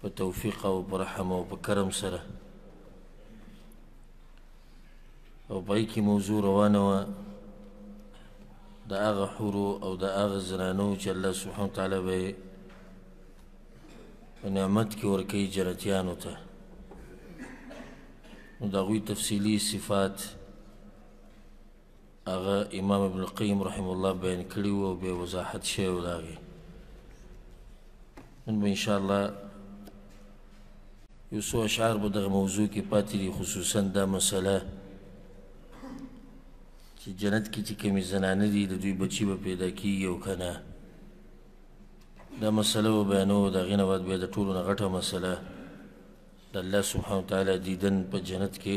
په توفیق او په رحم او په کرم سره او پای کې موضوع روانه وه د هغه حورو او د هغه زنانو چې الله سبحانه وتعالی به یې په نعمت کې ورکوي جنتیانو ته نو د هغوی تفصیلي صفات هغه امام ابن القیم رحم الله بیان کړی وو او بیا وضاحت شوی و د هغې نن به انشاءالله یو څو اشعار به دغه موضوع کې پاتې دي خصوصا دا مسله چې جنت کې چې کومې زنانه دي د دوی بچي به پیدا کیږي او که نه دا مسله به بیانو د هغې نه بعد بیا د ټولو نه غټه مسله د الله سبحانه وتعالی دیدن په جنت کې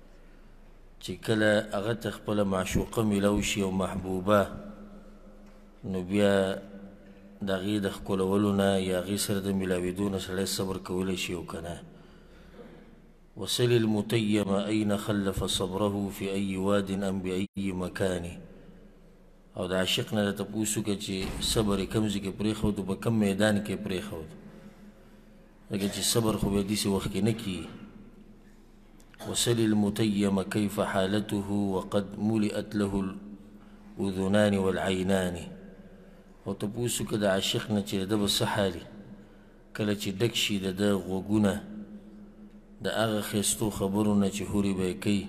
چې کله هغه ته خپله معشوقه میلو شي او محبوبه نو بیا د هغې د ښکلولو نه یا هغې سره د میلاوېدو نه سړی صبر کولی شي او که نه وسل المتیم اين خلف صبره في اي واد ام باي مكان او د عاشق نه ته پوسو کې چې صبر کمزې کې پرې خو په کم میدان کې پرې خو لکه چې صبر خو به داسې وخت کې نه کیږي وسل المتيم كيف حالته وقد ملئت له الاذنان والعينان او ته پوسو که د عاشق نه چې د به څه حالي کله چې ډک شي د ده غوږونه د هغه ښایستو خبرو نه چې هورې به یې کوي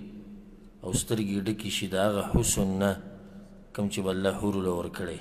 او سترګې ډکې شي د هغه حسن نه کوم چې به الله حورو له ورکړی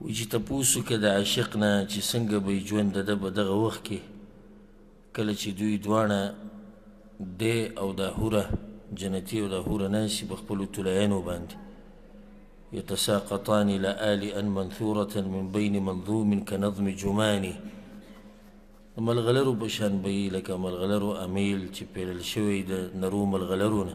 وي چې تپوس وکړي د عاشق نه چې څنګه به یې ژوند د ده په دغه وخت کې کله چې دوی دواړه دی او دا حوره جنتي او دا حوره ناسي په خپلو طلایانو باندې يتساقطان لآل أن منثورة من بين منظوم كنظم جماني ملغلرو په شان به یې لکه ملغلرو امیل چې پیرل شوی د نرو ملغلرو نه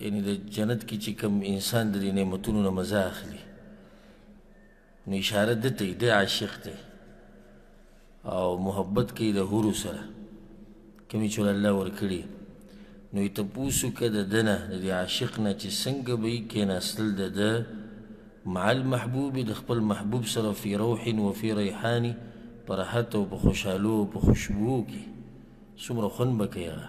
یعنی د جنت کې چې کوم انسان د دې نعمتونو نه مزه اخلي نو اشاره ده ته دی عاشق دی او محبت کوي د حورو سره کومې چې الله ورکړي نو یې تپوس وکړه د ده نه د دې عاشق نه چې څنګه به یې کېناستل د ده مع المحبوب د خپل محبوب سره فی روح و فی ریحان په راحت او په خوشحالو او په خوشبو کې څومره خوند به کوي هغه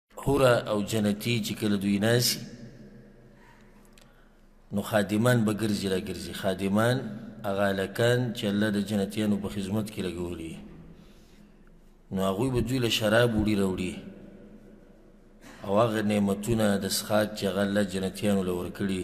حوره او جنتي چې کله دوی ناسي نو خادمان به ګرځي را ګرځي خادمان هغه هلکان چې الله د جنتیانو په خدمت کې لګولي نو هغوی به دوی له شراب وړي راوړي او هغه نعمتونه د څښاک چې هغه الله جنتیانو له ورکړي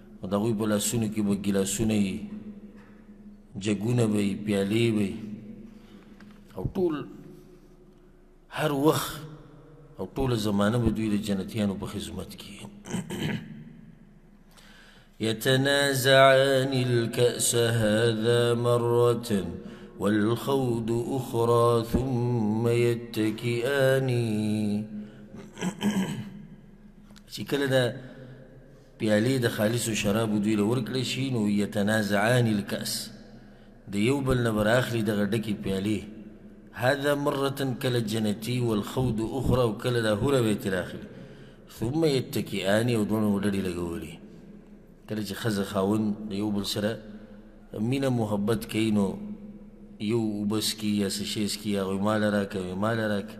او د هغوی په لاسونو کې به ګیلاسونه وي جګونه به وي پیالې به او ټول هر وخت او ټوله زمانه به دوی د جنتیانو په خدمت کې يتنازعان الكأس هذا مرة والخود أخرى ثم يتكئان چې کله دا پیالې د خالصو شرابو دوی له ورکړی شي نو یتنازعان الکأس د یو بل نه براخلی دغه ډکی پیالې هذا مره کله جنتی والخود اخرى او کله دا هره به تراخلی ثم یتکئان او دونه وډړي لګولي کله چې خزه خاون د یو بل سره مینه محبت کوي نو یو وبس کی یا سشیس کی هغه مال راکوي مال راکوي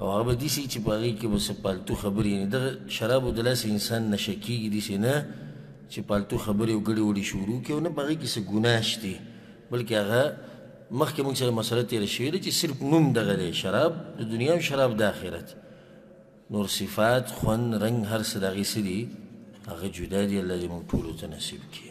او هغه به داسې چې په هغې کې به څه پالتو خبرې یعنې دغه شرابو د لاسه انسان نشه کېږي داسې نه چې پالتو خبرې او ګډې وډې شروع کړي او نه په هغې کې څه ګناه شته بلکې هغه مخکې موږ سره مسله تېره شوې ده چې صرف نوم دغه دی شراب د دنیا او شراب د آخرت نور صفات خوند رنګ هر څه د هغې څه دي هغه جدا دي الله دې موږ ټولو ته نصیب کړي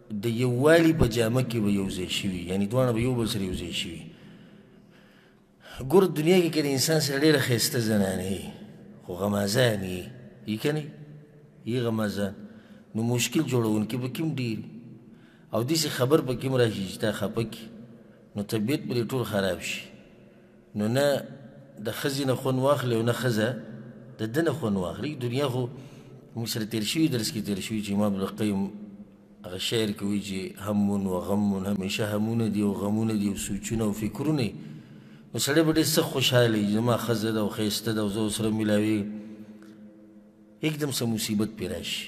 د یووالي په جامه کې به یو ځای شوي یعنی دواړه به یو بل سره یو ځای شوي ګور دنیا کې که د انسان سره ډېره ښایسته زنانه یې خو غمازان یې یي که نه یي غمازان نو مشکل جوړونکي به کوم ډېر او داسې خبر په کوم راشي چې تا خپه کړي نو طبیعت به دې ټول خراب شي نو نه د ښځې نه خوند واخلي او نه ښځه د ده نه خوند واخلي دنیا خو موږ سره تېر شوي درس کې تېر شوي چې امام ابنالقیم هغه شعر کې وایي چې همون و غمون همیشه همونه دي او غمونه دي او سوچونه او فکرونه نو سړی به ډېر سخت خوشحاله وي زما ښځه ده او ښایسته ده او زه ورسره میلاوېږم یکدم څه مصیبت پرې راشي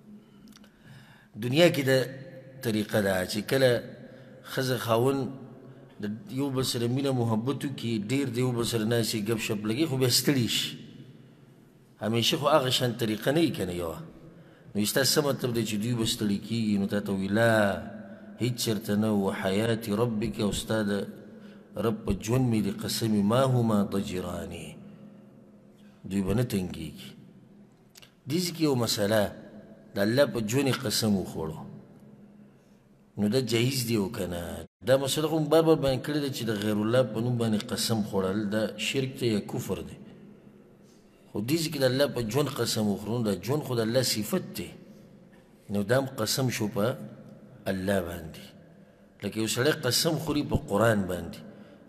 دنیا کې د طریقه دا چې کله خزه خاون د یو بل سره مینه محبتو کې ډیر د یو بل سره ناسي غب شپ لګي خو به ستړي شي همیشه خو هغه شان طریقه نه کنه یو نو استاد سم مطلب دی چې دوی به ستړي کیږي نو تاسو ویلا هیڅ چرته نه و حیات ربک استاد رب په ژوند مې د قسم ما هما ضجرانی دوی به نه تنګیږي دیز کې یو مسله د الله په جونې قسم وخوړو نو دا جایز دی او کنه دا مسله هم بابا باندې کړی ده چې د غیر الله په نوم باندې قسم خوړل دا شرک دی یا کفر دی خو دې ځکه د الله په جون قسم وخورو دا جون خو د الله صفت دی نو دام قسم شو په الله باندې لکه یو سړی قسم خوري په قرآن باندې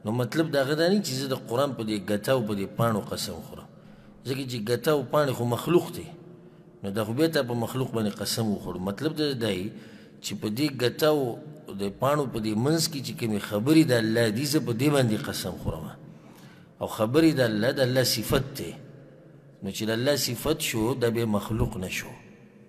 نو مطلب د هغه دا نه چې زه د قرآن په دې ګته او په دې پاڼو قسم خورم ځکه چې ګته او پاڼې خو مخلوق دی نو دا خو بیا تا په مخلوق باندې قسم وخوړ مطلب دا دی چې په دې ګته او د پاڼو په دې منځ کې چې کومې خبرې د الله دي زه په دې باندې قسم خورم او خبرې د الله د الله صفت دی نو چې د الله صفت شو د به مخلوق نشو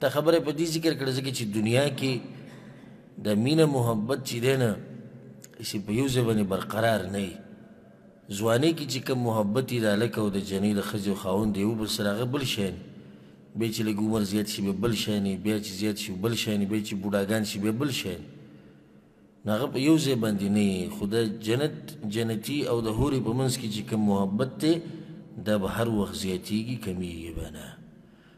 دا خبره په دې ذکر کړه ځکه چې دنیا کې د مینه محبت چې دی نه چې په یو ځای باندې برقرار نه وي ځوانۍ کې چې کوم محبت یې د هلک او د جنۍ د ښځې او خاوند یو بل سره هغه بل شی نه بیا چې لږ عمر زیات شي بیا بل شی نه بیا چې زیات شي بل شی نه بیا چې بوډاګان شي بیا بل شی نه هغه په یو ځای باندې نه وي خو د جنت جنتي او د هورې په منځ کې چې کوم محبت دی دا به هر وخت زیاتیږي کمیږي به نه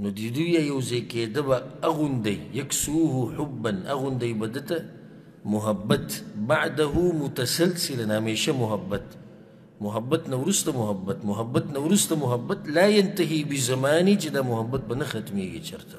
نو د دوی یو ځای کېده به اغوندی یکسوه حبا اغوندی به ده ته محبت بعده متسلسلا همیشه محبت محبت نه وروسته محبت محبت نه وروسته محبت لا ينتهي بزماني چې دا محبت به نه ختمېږي چېرته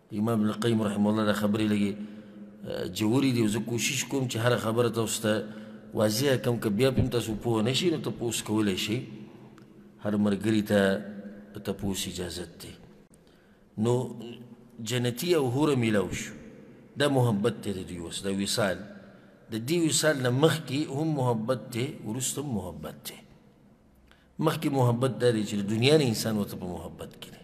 امام ابن القیم رحمه الله دا خبرې لږې جورې دي او زه کوشش کوم چې هره خبره تاسو ته واضح کم که بیا پم تاسو پوه نه شئ نو تپوس کولی شئ هر ملګري ته د تپوس اجازت دی نو جنتي او حوره میلاو شو دا محبت دی د دوی اوس دا وصال د دې وصال نه مخکې هم محبت دی وروسته هم محبت دی مخکې محبت دا دی چې د دنیا نه انسان ورته په محبت کې دی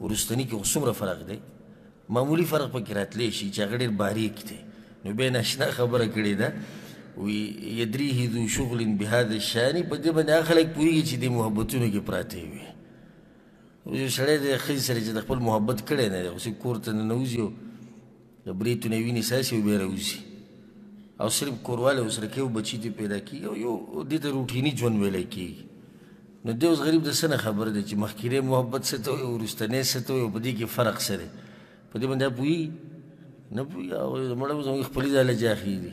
وروستني کې خو څومره فرق دی معمولي فرق پکې راتلی شي چې هغه ډېر باریک دی نو بیا ناشنا خبره کړې ده وی یدریه ذو شغل بهذا الشان په دې باندې خلک پوهېږي چې د محبتونو کې پراته وي یو سړی د ښځې سره چې د خپل محبت کړی نه دی اوس کور ته ننوځي د بریتونه ویني ساسي او بیره وزي او صرف کورواله اوس رکیو بچی ته پیدا کیږي او یو دې ته روټینی ژوند ویل کیږي نو دې اوس غریب د سنه خبر دی چې مخکینه محبت څه ته او ورستنې څه ته او په دې کې فرق څه دی په دې باندې پوي نه پوي او مړه زموږ خپل ځاله جاخي دي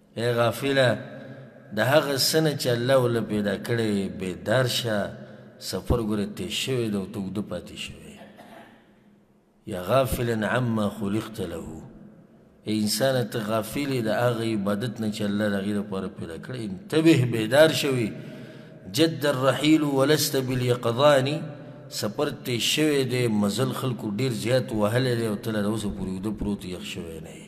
اے غافله د هغه څه نه چې الله ورله پیدا کړی وي بیدار شه سفر ګوره تېز شوی دی او ته اوږده پاتې شوی یا غافلا عما خلقت له ای انسانه ته غافل د هغه عبادت نه چې الله د هغې لپاره پیدا کړی انتبه بیدار شوی جد الرحیل ولست بالیقظان سفر تېز شوی دی مزل خلکو ډېر زیات وهلی دی او ته لا د اوسه پورې اوږده پروت یخ شوی نه یې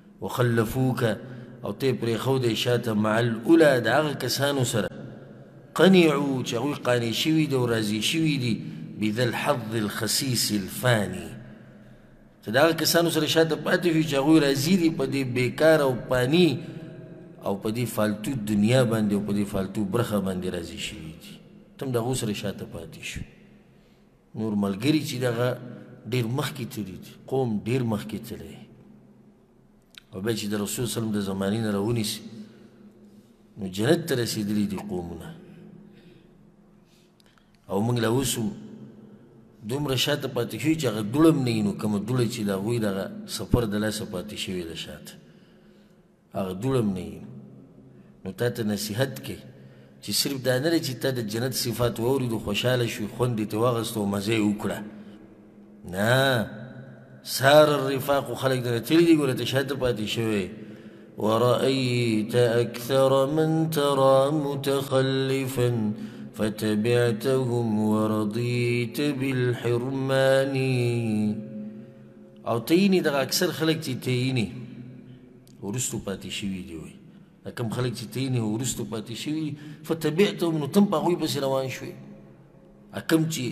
وخلفوک او ته یې پرېښودی شاته مع الاولی د هغه کسانو سره قنعو چې هغوی قانع شوي دي او راضي شوي دي بذا الحظ الخسیس الفاني ته د هغه کسانو سره شاته پاتې شوي چې هغوی راضي دي په دې بېکاره او پاني او په دې فالتو دنیا باندې او په دې فالتو برخه باندې راضي شوي دي ته هم د هغو سره شاته پاتې شوي نور ملګری چې دغه ډیر مخکې تللی دی قوم ډیر مخکې تللی او بیا چې د رسول سلم د زمانې نه راونیسي نو جنت ته رسېدلي دي قومونه او موږ لا اوس هم دومره شاته پاتې شوي چې هغه دوړه هم نه وي نو کومه دوړه چې د هغوی دغه سفر د لاسه پاتې شوې ده شاته هغه دوړ هم نه یې نو تا ته نصیحت کوي چې صرف دا نه دی چې ته د جنت صفات واورېدو خوشحاله شوې خوند یې ترې واخیست او مزه یې وکړه نه سار الرفاق خلق دنا تیری دی ګوره ته شاته پاتې شوی ورأيت أكثر من ترى متخلفا فتبعتهم ورضيت بالحرمان او تيني دغه اکثر خلک چې تيني ورستو پاتې شوي دي وي دا کوم خلک چې تینې ورستو پاتې شوي فتبعتهم نو تم په هغوی پسې روان شوې کوم چې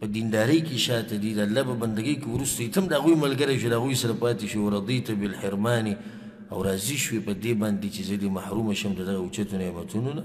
په دیندارۍ کې شاته دي د الله په بندګۍ کې ورستو تم د هغوی ملګری شو د هغوی سره پاتې شو رضیت بالحرمان او راضي شوې په دې باندې چې زه دې محروم شم د دغه اوچتو نعمتونو نه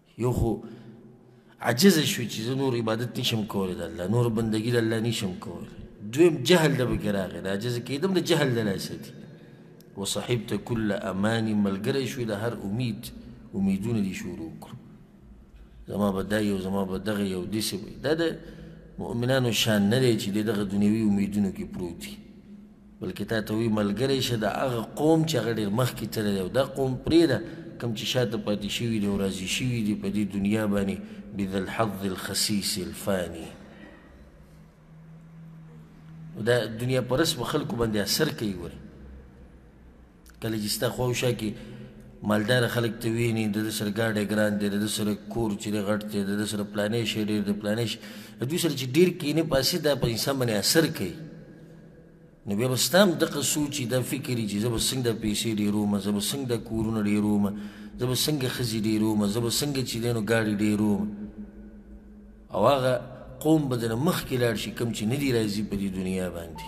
یو خو عجز شو چې زه نور عبادت نشم کولی د الله نور بندګي د الله نشم کولی دویم جهل د پکې راغی د عجز کېدم د جهل د لاسه دي وصحبت کل امان ملګری شو د هر امید امیدونه دي شروع کړو زما به دا یو زما به دغه یو داسې دا د مؤمنانو شان نه دی چې د دغه دنیوي امیدونو کې پروت دي بلکې تا ته وي ملګری شه د هغه قوم چې هغه ډېر مخکې تللی دی او دا قوم پرېږده کوم چې شاته پاتې شوي دي او راضي شوي دي په دې دنیا باندې بذا الحظ الخسیس الفاني دا دنیا پرس په خلکو باندې اثر کوي ګوري کله چې ستا خوا او شا کې مالدار خلک ته ویني د ده سره ګاډی ګران دی د ده سره کور چې دی غټ دی د ده سره پلانی شی ډېر دی پلانی شی د دوی سره چې ډېر کینې پاسې دا په انسان باندې اثر کوي نو بیا به ستا هم دغه سوچ دا فکر چې زه به څنګه دا پیسې ډېروم زه به څنګه دا کورونه ډېروم زه به څنګه ښځې ډېروم زه به څنګه چې دی نو ګاډي ډېروم او هغه قوم به درنه مخکې لاړ شي کوم چې نه دي راځي په دې دنیا باندې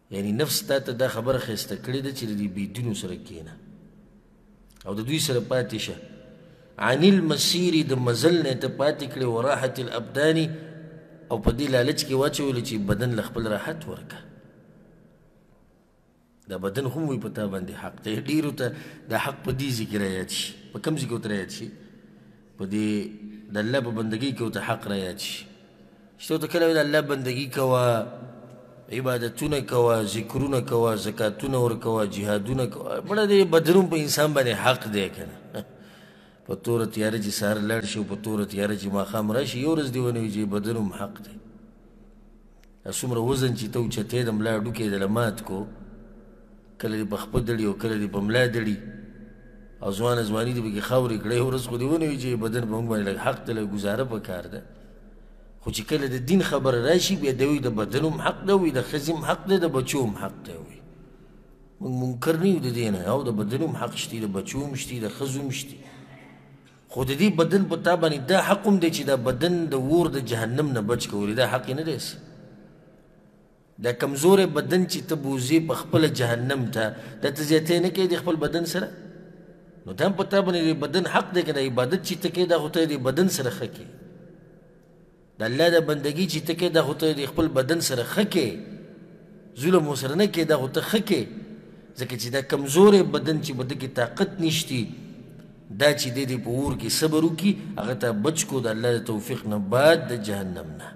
یعنی نفس تا ته دا خبره خسته کړې ده چې د دې بيدینو سره کېنه او د دوی سره پاتې شه عن المسیر د مزل نه ته پاتې کړې و راحت الابدان او په دې لالچ کې واچول چې بدن له خپل راحت ورکه دا بدن هم وي پتا باندې حق ته ډیرو ته د حق په دې ذکر یاد شي په کوم ذکر تر یاد شي په دې د الله په بندګۍ کې ورته حق را یاد شي چې ورته کله د الله بندګي کوه عبادتونه کوه ذکرونه کوه زکاتونه ورکوه جهادونه کوه مړه دې بدرون په انسان باندې حق دی که نه په توره تیاره چې سهار لاړ شي او په توره تیاره چې ماښام راشي یو ورځ دې ونه وي چې بدرون حق دی دا څومره وزن چی ته اوچتې د ملا هډوکی دله مات کو کله دی په خپه دړی او کله دی په ملا دړی او ځوان ځواني دی پکې خاورې کړې یو ورځ خو دی ونه وی چې بدن په موږ باندې لږ حق دی لږ ګزاره په کار ده خو چې کله د دین خبره راشي بیا دوی د بدن هم حق دی وي د ښځې هم حق دی د بچو هم حق دی وي موږ منکر نه یو د دې نه او د بدن هم حق شته د بچو هم شته د ښځو هم شته خو د دې بدن په تا باندې دا حق هم دی چې دا بدن د اور د جهنم نه بچ کړي دا حق یې نه دی سي دا کمزوری بدن چې ته بوزې په خپله جهنم ته دا ته زیاتی نه کوې د خپل بدن سره نو دا هم په تا باندې د بدن حق دی که دا عبادت چې ته کوې دا خو ته د بدن سره ښه کوې د الله دا بندګي چې ته کې دا خو ته د خپل بدن سره ښه کې ظلم ورسره نه کې دا خو ته ښه کې ځکه چې دا کمزوری بدن چې په ده کې طاقت نشتی دا چې دی دی په اور کې صبر وکړي هغه ته بچ کو د الله د توفیق نه بعد د جهنم نه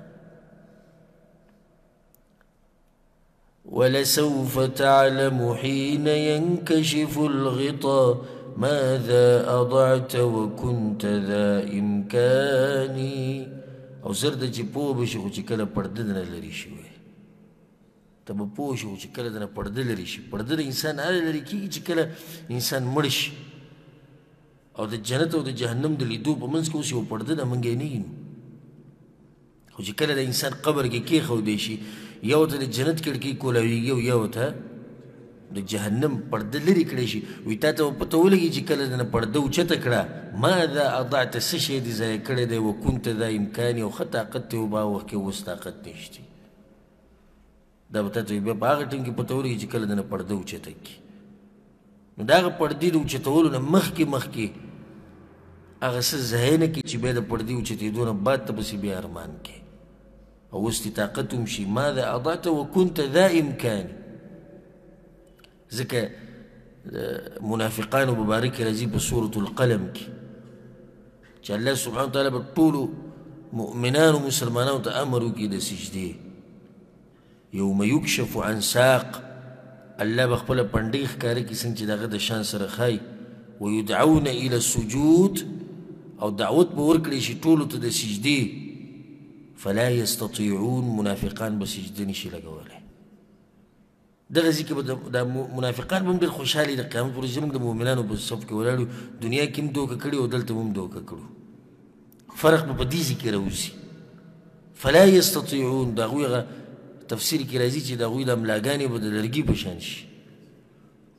ولسوف تعلم حين ينكشف الغطا ماذا اضعت وكنت ذا امكاني او زرد چې پوه به شي خو چې کله پرده نه لري شوی ته به پوه شي خو چې کله دنه پرده لري شي پرده د انسان هله لري کېږي چې کله انسان مړ شي او د جنت او د جهنم د لیدو په منځ کې اوس یو پرده ده موږ یې نه وینو خو چې کله د انسان قبر کې کېښودی شي یو ته د جنت کړکۍ کولاویږي او یو ته د جهنم پرده لرې کړی شي وي تا ته به پته ولګي چې کله دنه پرده اوچته کړه ماذا اضعت څه شی دې ضایع کړی دی وکونته دا امکان او ښه طاقت دی او به وخت کې اوس طاقت نشته دا به تاسو بیا په هغه ټیم کې پته ولګي چې کله دنه پرده اوچته کړي نو دا هغه پردې د اوچتولو نه مخکې مخکې هغه څه ځای نه کړي چې بیا د پردې اوچتېدو نه بعد ته پسې بیا ارمان کې او اوس طاقت هم شي ماذا اضعت وکنت ذا امکان ځکه منافقانو مبارک راځي په سورة القلم کې چې الله سبحانه وتعالی به ټولو مؤمنانو مسلمانانو ته امر وکړي د سجدې یوم یکشف عن ساق الله به خپله پنډۍ ښکاره کړي څنګه چې د هغه د شان سره ښایي ویدعون الی السجود او دعوت به ورکړي شي ټولو ته د سجدې فلا یستطیعون منافقان به سجده نشي لګولی دغه ځکه به د منافقان هم ډېر خوشحالي د قیامت ورځ زموږ د مؤمنانو په صف کې ولاړ یو دنیا کې هم دوکه کړي او دلته هم دوکه کړو فرق به په دې ذکر راوځي فلا یستطیعون د هغوی هغه تفسیر کې راځي چې د هغوی د ملاګانې به د لرګي په شان شي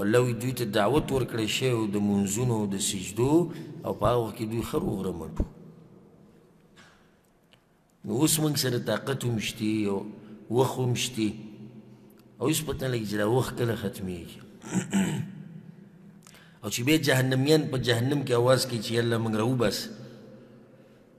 الله وی دوی ته دعوت ورکړی شوی و د منځونو او د سجدو او په هغه وخت کې دوی ښه روغرمټ وو نو اوس موږ سره طاقت هم شته او وخت هم شته او هېڅ پته نه لګي چې دا وخت کله ختمېږي او چې بیا جهنمیان په جهنم کې اواز کوي چې الله موږ راوباسه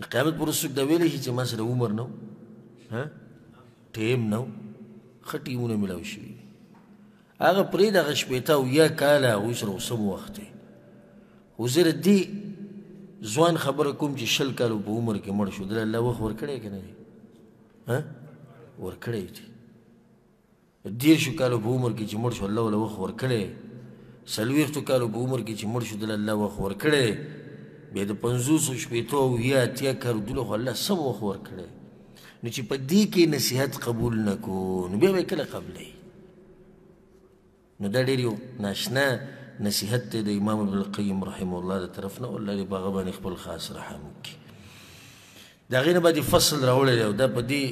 د قیامت پر څوک دا ویلی شي چې ما سره عمر نه ها ټیم نه ښه ټیمونه ملاو شوي هغه پرې دغه شپېته او یا کاله هغوی سره اوسم وخت دی خو زه د دې ځوان خبره کوم چې شل کالو په عمر کې مړ شو دله الله وخت ورکړی که نه دی ورکړی دی ديرشو کالو په عمر کې چې مړ شو الله ولا وخت ورکړی څلوېښتو کالو په عمر کې چې مړ شو دله الله وخت ورکړی بیا د پنځوسو شپېتو او یا اتیا کالو دله خو الله سم وخت ورکړی نو چې په دې کې نصیحت قبول نه کو نو بیا به کله قبلې نو دا ډېر یو ناشنا نصیحت دی د امام ابن القیم رحمه الله د طرف نه الله دې په هغه باندې خپل خاص رحم وکړي د هغې نه بعد فصل راوړی دی او دا په دې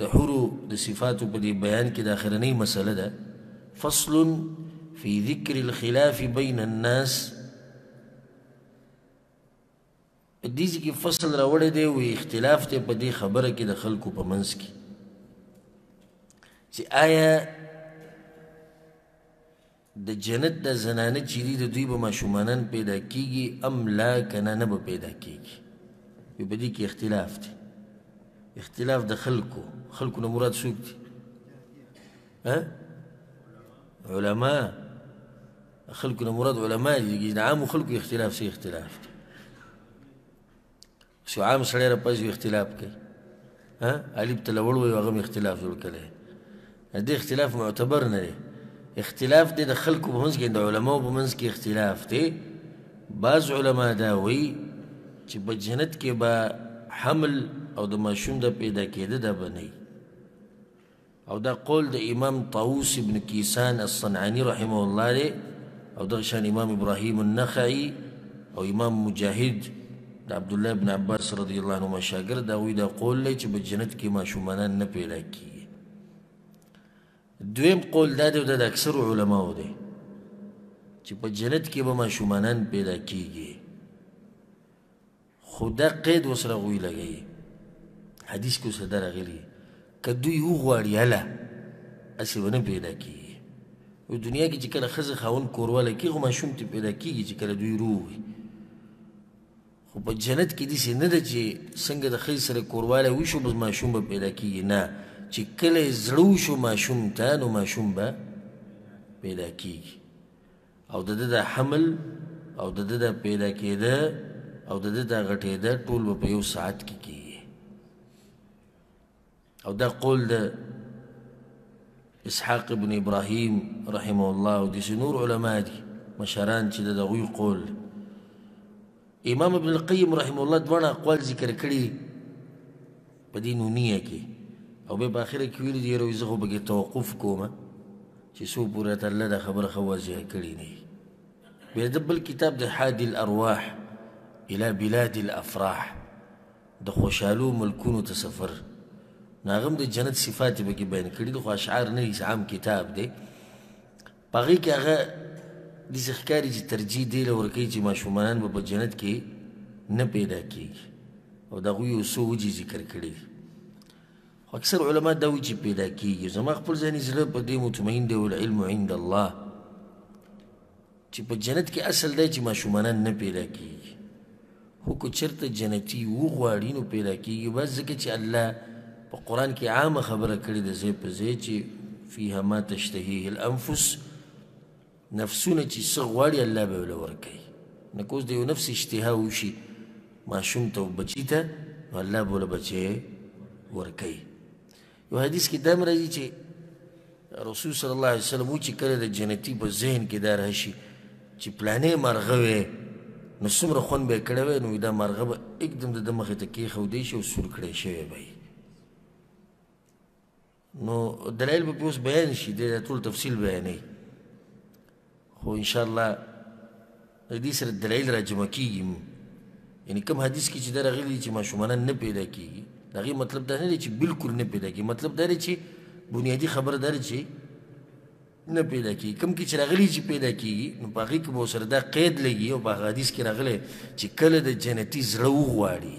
د حورو د صفاتو په دې بیان کې د اخرنۍ مسله ده فصل فی ذکر الخلاف بین الناس په دې ځکه فصل راوړی دی او اختلاف ته په دې خبره کې د خلکو په منځ کې چې آیا د جنت دا زنانه چې دي د دوی به ماشومانان پیدا کیږي ام لا کنه نه به پیدا کیږي وی په دې کې اختلاف دی اختلاف د خلکو خلکو نه مراد څوک دي ها علما خلکو نه مراد علما دي د عامو خلکو اختلاف سي اختلاف دی سو عام سړی را پزوی اختلاف کوي ها الف ته لوړ وي هغه اختلاف جوړ کړي دې اختلاف معتبر نه دی اختلاف دې د خلکو په منځ کې د علماو په منځ کې اختلاف دی بعض علما دا وایي چې په جنت کې به حمل او د ماشوم د پیدا کېده دا به نه او دا قول د امام طاووس ابن کیسان الصنعاني رحمه الله دی او دغه شان امام ابراهیم النخعي او امام مجاهد د عبد الله ابن عباس رضی الله عنهما شاګرد دا وی دا قول لای چې په جنت کې ماشومان نه پیدا کیږي دویم قول دا دی د اکثر علماو دی چې په جنت کې به ماشومان پیدا کیږي خو دا قید ورسره غوی لګوي حدیث کې ورسره دا راغلي که دوی وغواړي هله هسې به نه پیدا کېږي او دنیا کې چې کله ښځه خاوند کورواله کېږي خو ماشوم ترې پیدا کېږي چې کله دوی روغ وي خو په جنت کې داسې نه ده چې څنګه د ښځې سره کوروالی وشو بس ماشوم به پیدا کېږي نه چې کله یې زړه وشو ماشوم ته نو ماشوم به پیدا کېږي او د ده دا حمل او د ده دا پیدا کېده او د ده دا غټېده ټول به په یو ساعت کې کېږي او دا قول د اسحاق ابن ابراهيم رحمه الله او د نور علما دي مشران چې د دغوی قول امام ابن القیم رحم الله دواړه اقوال ذکر کړي په دې نونیه کې او به په اخره کې ویلي دي یروي زه خو پکې توقف کوم چې څو پوره ته الله دا خبره ښه واضح کړې نه بیا د بل کتاب د حادي الارواح الى بلاد الافراح د خوشحالو ملکونو ته سفر ناغم د جنت صفات به کې بیان کړي د خو اشعار نه عام کتاب دی په هغه کې هغه داسې ښکاري چې ترجیح دې له ورکوي چې ماشومان به په جنت کې نه پیدا کېږي او د هغوی یو څو وجې ذکر کړي دي خو اکثر علما دا وایي چې پیدا کېږي زما خپل ځاني زړه په دې مطمئن دی والعلم عند الله چې په جنت کې اصل دی چې ماشومانان نه پیدا کېږي خو که چرته جنتی وغواړي نو پیدا کیږي بس ځکه چې الله په قران کې عامه خبره کړې ده زه په زه چې فيها ما تشتهيه الانفس نفسونه چې څه غواړي الله به ول ورکوي نو کوز د یو نفس اشتها وشي ماشوم ته او بچی ته نو الله به ول بچی ورکوي یو حدیث کې دا هم راځي چې رسول صلی الله علیه وسلم وایي چې کله د جنتي په ذهن کې دا راشي چې پلانې مرغه وی نو څومره خوند به یې کړی وی نو دا مرغه به اکدم د ده مخې ته کېښودی شي او سور کړی شوی به نو دلایل به پې اوس بیان شي دی دا ټول تفصیل بیانوي خو ان شاءالله د دې سره دلایل را جمع کیږي مو یعنی کوم حدیث کې چې دا راغلی دی چې ماشومانه نه پیدا کیږي د هغې مطلب دا نه دی چې بلکل نه پیدا کیږي مطلب دا دی چې بنیادي خبره دا چې نه پیدا کیږي کوم کې چې راغلی چې پیدا کیږي نو په هغې کې به سره دا قید لګي او په هغه حدیث کې راغلی چې کله د جنتي زړه وغواړي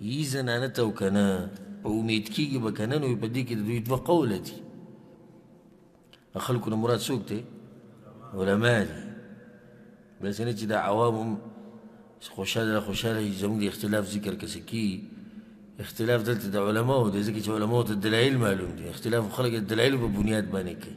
یی زنانه ته او که نه په امید کېږي به که نه نو په دې کې د دوی دوه قوله دي خلکو نه مراد څوک دی علما دي داسې نه چې د عوام هم خوشحاله خوشحاله وي زموږ د اختلاف ذکر که څه کېږي اختلاف دلته د علماو دی ځکه چې علماو ته دلایل معلوم دي اختلاف خلک د دلایلو په بنیاد باندې کوي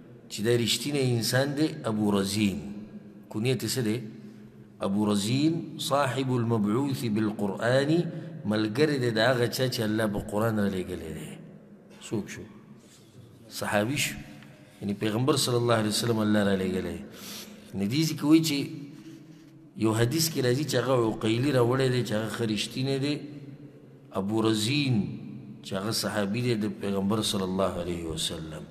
چی دا رشتینی انسان دی ابو رزین کنیت څه دی ابو رزین صاحب المبعوث بالقرآن ملګری دی دا هغه چا چې الله په قرآن را لېږلی دی څوک شو صحابي شو یعنی پیغمبر صلی الله علیه وسلم الله را لېږلی نو دې ځکه وایي چې یو حدیث کې راځي چې هغه عقیلي راوړی دی چې هغه ښه رښتینی دی ابو رزین چې هغه صحابي دی د پیغمبر صلی الله علیه وسلم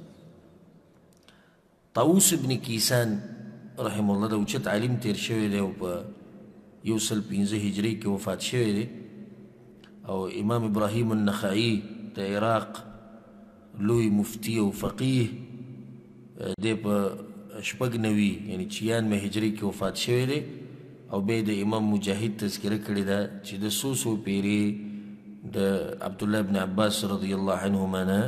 طاووس ابن کیسان رحم الله د اوچت عالم تیر شوی دی او په یو سل پنځه هجري کې وفات شوی دی او امام ابراهیم النخعي د عراق لوی مفتی او فقیه دی په شپږ نوي یعنی چیان مې هجري کې وفات شوی دی او بیا د امام مجاهد تذکره کړې ده چې د څو څو پیرې د عبد الله ابن عباس رضی الله عنهما نه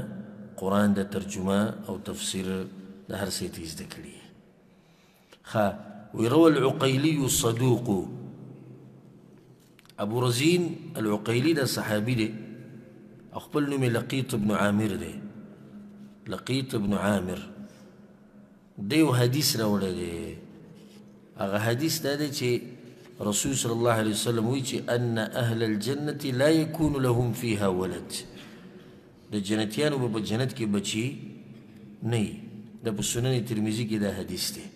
قران د ترجمه او تفسیر د هر څه تیز د کړی خا ويروى العقيلي الصدوق ابو رزين العقيلي ده صحابي ده اخبل نمي لقيط بن عامر ده لقيط بن عامر دیو حدیث راوړی دی هغه حدیث دا دی چې رسول صلی الله علیه وسلم وی چې ان اهل الجنه لا يكون لهم فيها ولد د جنتیانو په جنت کې بچي نه د په سنن ترمذی کې دا حدیث دی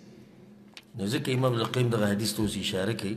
نو ځکه امام القیم دغه حدیث ته اوس اشاره کوي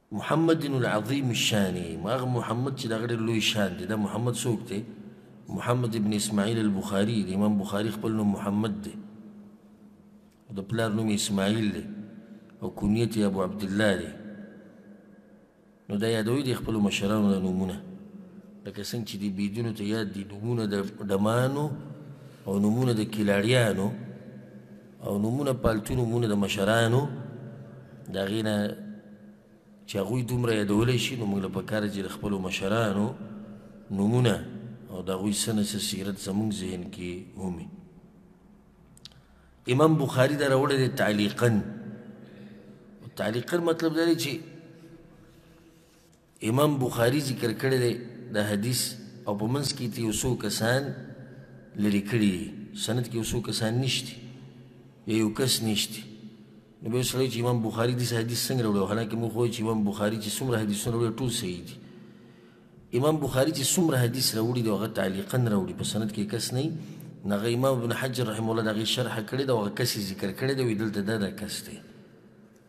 محمد العظیم الشانی هغه محمد چې د هغه ډېر لوی شان دی دا محمد څوک دی محمد ابن اسماعیل البخاری د امام بخاری خپل نوم محمد دی د پلار نوم اسماعیل دی او کنیت یې ابو عبدالله دی نو دا یادوي د خپلو مشرانو د نومونه لکه څنګه چې د بیدونو ته یاد دي نومونه د ډمانو او نومونه د کلاړیانو او نمونه پالتو نمونه د مشرانو د هغې نه چې هغوی دومره یادولی شي نو موږ له پکاره چې د خپلو مشرانو نمونه او د هغوی څه نه څه سیرت زموږ ذهن کې ومي امام بخاري دا راوړی دی تعلیقا تعلیقا مطلب دا دی چې امام بخاري ذکر کړی دی دا حدیث او په منځ کې ترې یو څو کسان لرې کړي دي سند کې یو څو کسان نشته یا یو کس نشته نو به سړی چې امام بخاري دې حدیث څنګه وروړي حالانکه موږ خو چې امام بخاري چې څومره حدیثونه وروړي ټول صحیح دي امام بخاري چې څومره حدیث راوړي دی هغه تعلیقا راوړي په سند کې کس نه نغه امام ابن حجر رحم الله دغه شرح کړی دا هغه کس ذکر کړی دی دلته دا دا کس دی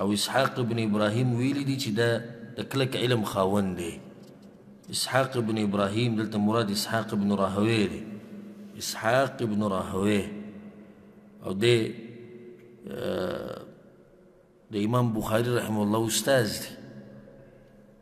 او اسحاق ابن ابراهيم ویلي دي چې دا د کلک علم خاوند دی اسحاق ابن ابراهيم دلته مراد اسحاق ابن راهوی دی اسحاق ابن راهوی او د د امام بخاری رحم الله استاد دی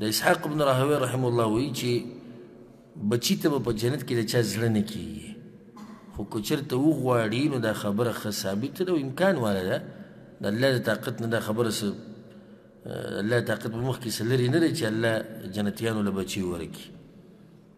د اسحاق بن راهوی رحم الله وی چی بچی ته په جنت کې د چا زړه نه کیږي خو کچر ته وغواړي نو دا خبره خه ثابت ده او امکان والا ده د الله د طاقت نه دا خبره سه الله طاقت په مخ کې سلري نه لري چې الله جنتیانو له بچي ورکی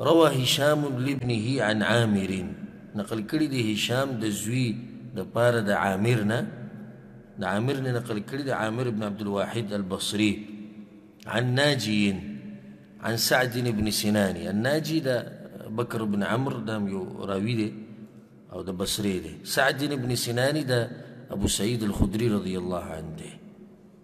روى هشام لابنه عن عامر نقل کړی دی هشام د زوی د پاره د عامر نه د عامر نه نقل کړی دی عامر ابن عبد الواحد البصري عن ناجي عن سعد بن سنان الناجي ده بكر بن عمرو ده يو راوي ده او ده بصري ده سعد بن سنان ده ابو سعيد الخدري رضي الله عنه ده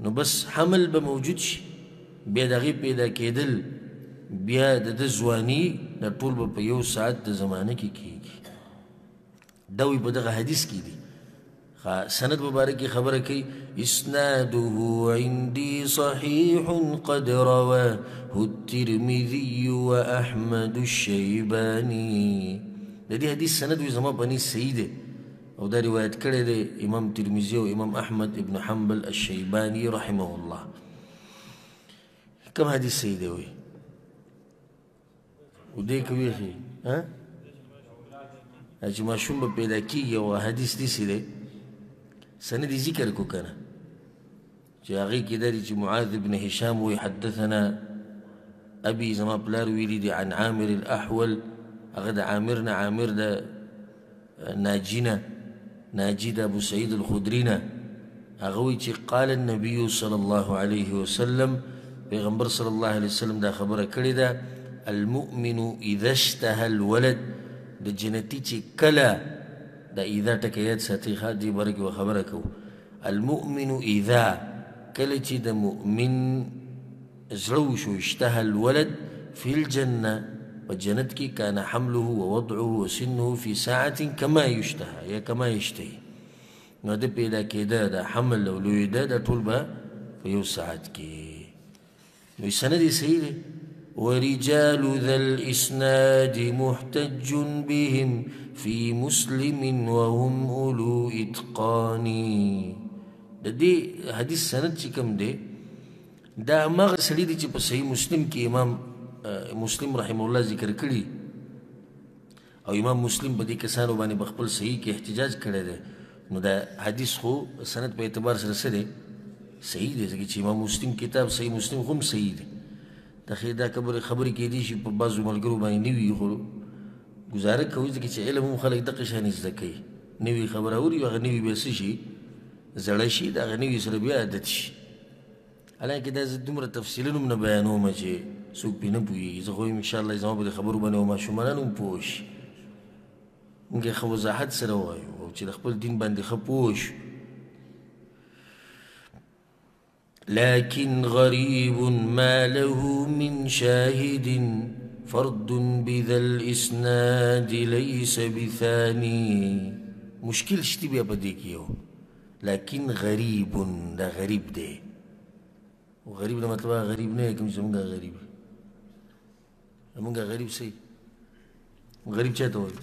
نو بس حمل به موجود شي بیا د هغې پیدا کېدل بیا د ده ځواني دا ټول به په یو ساعت د زمانه کې کېږي دا وی په دغه حدیث کې دي سند مبارک کی خبره کی اسناده عندي صحيح قد رواه الترمذي واحمد الشيباني د دې حدیث سند وي زما په نس صحیح دی او دا روایت کړی دی امام ترمذی او امام احمد ابن حنبل الشیبانی رحمه الله کوم حدیث صحیح دی وی او دې کوي خي ها چې ماشوم به پیدا کیږي او حدیث دې سي دی سند ذکر کو کنه چې هغه کې دي چې معاذ ابن هشام وی حدثنا ابي زما پلار ویلي دي عن عامر الاحول هغه د عامر نه عامر د ناجینه ناجی د ابو سعید الخدری نه هغه وی چې قال النبي صلى الله عليه وسلم پیغمبر صلی الله علیه وسلم دا خبره کړې ده المؤمن اذا اشتهى الولد د جنتی چې کله د اذا ټکیات ساتي خاطی برګه خبره کوي المؤمن اذا کله چې د مؤمن زروش اشتهى الولد في الجنة وجنتك كان حمله ووضعه وسنه في ساعة كما يشتهى يا كما يشتهي ندب إلى كداد حمل لو لويدادة طلبة فيسعدك نو سند یې صحیح دی ورجال ذا الاسناد محتج بهم في مسلم وهم اولو اتقاني د دې حدیث سند چې کوم دی دا مغ سړي دي چې په صحیح مسلم کې امام مسلم رحم الله ذکر کړی او امام مسلم په دې کسانو باندې په خپل صحیح کې احتجاج کړی دی نو دا حدیث خو سند په اعتبار سره څه دی صحیح دی ځکه چې امام مسلم کتاب صحیح مسلم هم صحیح دی د خې دا خبرې خبرې کې دي چې په بعضو ملګرو باندې نه وي خو ګزاره کوي ځکه چې علم هم خلک دقه شان زده کوي نوي خبره اوري هغه نوي به څه شي زړه شي د هغه نوي سره بیا عادت شي حالانکه دا زه دومره تفصیلا هم نه بیانوم چې څوک پې نه پوهېږي زه خو ان شاء الله زما په دې خبرو باندې ماشومانان هم پوه شي موږ یې ښه وضاحت سره وایو او چې د خپل دین باندې ښه پوه شو لكن غريب ما له من شاهد فرد بذا الاسناد ليس بثاني مشکل شتي بیا په دې کې یو لكن غريب دا غريب دی غريب دا مطلب غريب نه کوم چې موږ غريب موږ غريب سي غريب چاته وایي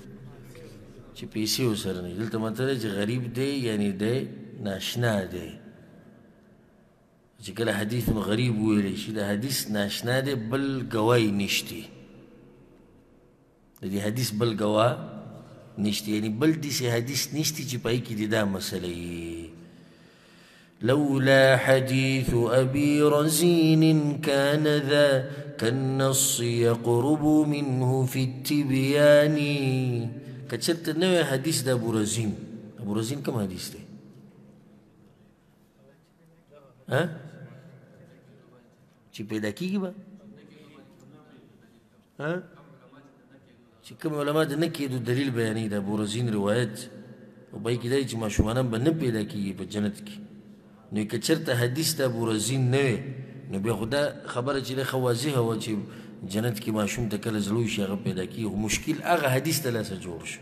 چې پیسې وسره نه دلته مطلب چې غريب دی یعنی دی ناشنا دی چې کله حدیث غریب ویل شي د حدیث ناشنا دی بل گواهی نشتی د دې حدیث بل ګواه نشته یعنی بل داسې حدیث نشته چې پای کې دا مسله یي لولا حديث أبي رزين كان ذا كالنص يقرب منه في التبيان كتشرت نوع حديث ده أبو رزين أبو رزين كم حديث ده ها چې پیدا کیږي به ها چې کوم علما د نه کېدو دلیل بیانې د بورزین روایت او به کې دی چې ماشومانان به نه پیدا کیږي په جنت کې نو که چېرته حدیث د بورزین نه وي نو بیا خو دا خبره چې ښه واضحه وه چې جنت کې ماشوم ته کله زړه وشي هغه پیدا کیږي خو مشکل هغه حدیث ته لاسه جوړ شو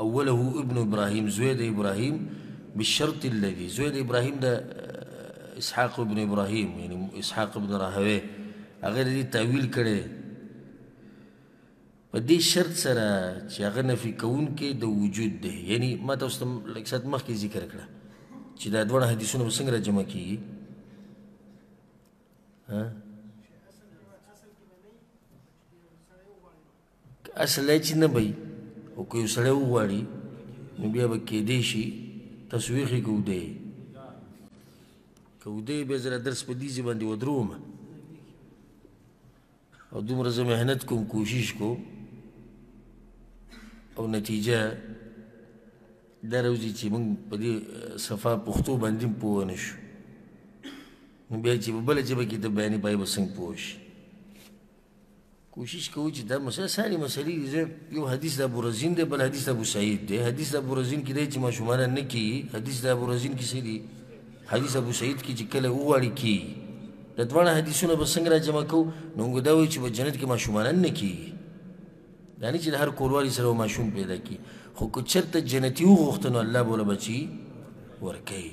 اوله ابن ابراهيم زوی د ابراهيم بالشرط الذي زوی د ابراهيم د اسحاق ابن ابراهيم يعني اسحاق ابن راهوي هغه دې تعویل کړي په دې شرط سره چې هغه نفي کون کې د وجود ده یعنی ما تاسو ته لکه سات مخ کې ذکر کړه چې دا دوه حدیثونه به څنګه جمع کیږي ها اصله چې نه بي او که یو سړی وغواړي نو بیا به کېدی شي تاسو ویښې که وده یې که وده یې بیا زه درس په دې ځای باندې ودروم او دومره زه محنت کوم کوشش کوم او نتیجه دا راوځي چې موږ په دې صفا پښتو باندې پوه نه شو نو بیا چې په بله ژبه کې ته بیانې پای به څنګه پوه شي کوشش کوو چې دا مسله ساري مسلې دي یو حدیث د ابورزین دی بل حدیث د ابو سعید دی حدیث د ابورزین کې دی چې ماشومانه نه کی حدیث د ابورزین کې څه دي حدیث ابو سعید کې چې کله وغواړي کی د دواړه حدیثونه به څنګه راجمع کوو نو موږ دا وایو چې په جنت کې ماشومانه نه کیږي دا نه چې د هر کوروالي سره ماشوم پیدا کی خو که چېرته جنتي وغوښته نو الله به له بچي ورکوي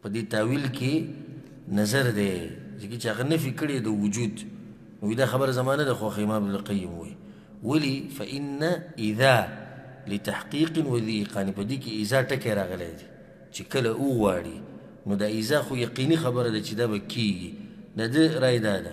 په دې تاویل کې نظر دی ځکه چې هغه نفي کړی د وجود نو دا خبره زمانه د خوښ امام ابن القیم وي ولي فإن اذا لتحقیق و ذی ایقان په دې کې ایزا ټکی راغلی دی چې کله وغواړي نو دا ایزا خو یقیني خبره ده چې دا به کیږي د ده رای دا ده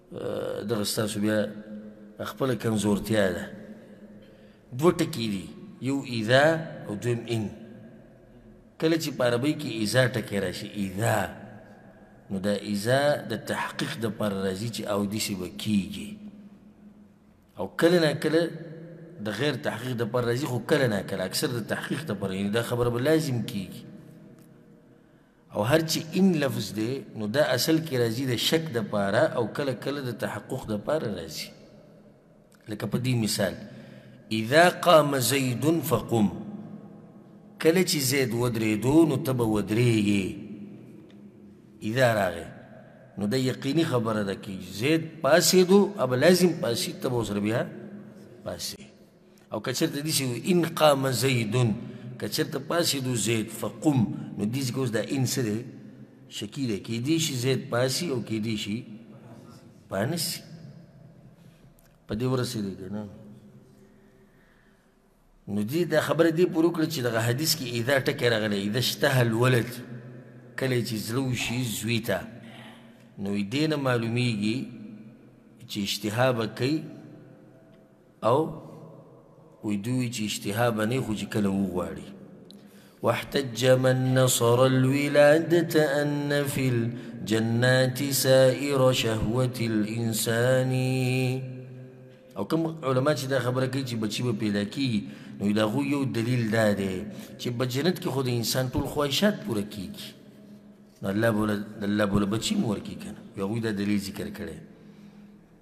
دغه ستاسو بیا خپل کمزورتیا ده دوه ټکي دي یو اذا او دویم ان کله چې په عربۍ کې اذا ټکی راشي اذا نو دا اذا د تحقیق د پر راځي چې او دي سی وکیږي او کله نه کله د غیر تحقیق د پر راځي خو کله نه کله اکثر د تحقیق د پر یعنی دا خبره به لازم کیږي او هر چې ان لفظ دی نو دا اصل کې راځي د شک د پاره او کله کله د تحقق د پاره راځي لکه په دې مثال اذا قام زید فقم کله چې زید ودرېدو نو ته به ودرېږې اذا راغی نو د یقیني خبره ده کې زید پاسېدو اب لازم پاسي ته به ورسره بیا پاسې او کچرته دي سي ان قام زيد کچرته پاسي دو زيد فقم نو دي سي کوس دا ان سره شکی ده کې دي شي زيد پاسي او کې دي شي پانسي په دې ورسېږي که نه نو دې دا خبره دې پوره کړه چې دغه حدیث کې اذا ټکی راغلی اذا اشتهى الولد کله چې زړه وشي زوی ته نو دې نه معلومیږي چې اشتها به کوي او وی دوی چې اشتها به نه خو چې کله وغواړي واحتج من نصر الولادة أن في الجنات سائر شهوة الإنسان او کوم علما چې دا خبره کوي چې بچي به پیدا کیږي نو دا خو یو دلیل دا دی چې په جنت کې خو د انسان ټول خواهشات پوره کیږي نو الله بوله الله بوله بچي مور کی کنه یو دا دلیل ذکر کړي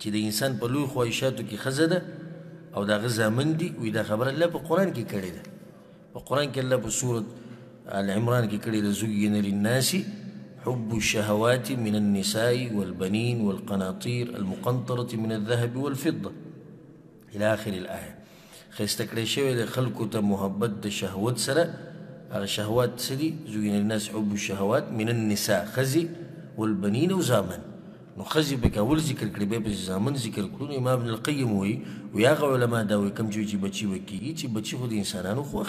چې د انسان په لوی خواهشاتو کې ښځه ده او د هغه زامن دي وي دا خبره الله په قرآن کې کړې ده په قرآن کې الله په سورت آل عمران کې کړې ده زوی نه لناسي حب الشهوات من النساء والبنين والقناطير المقنطرة من الذهب والفضة إلى آخر الآية خسته کړی شوی دی خلکو ته محبت د شهوت سره هغه شهوات څه دي زوین الناس حب الشهوات من النساء ښځې والبنین او زامن نو ښځې پکې اول ذکر کړي بیا پسې زامن ذکر کړو نو امام ابن القیم وایي وایي هغه علما دا وایي کوم چې بچي به کېږي چې بچي خو د انسانانو خوښ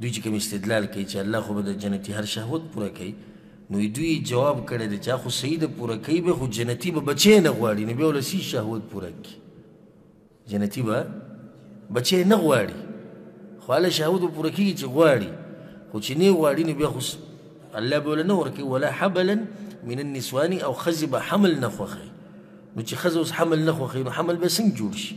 دوی چې کوم استدلال کوي چې الله خو به د جنتی هر شهوت پوره کوي نو دوی جواب کړی دی چې خو سید پوره کوي به خو جنتی به بچی نه غواړي نو بیا ول سی شهوت پوره کوي جنتی به بچی نه غواړي خو له شهوت پوره کوي چې غواړي خو چې نه غواړي نو بیا خو الله به ول نه ورکي ولا حبلا من النسوان او خزب حمل نه خوخي نو چې خزوس حمل نه خوخي نو حمل به څنګه جوړ شي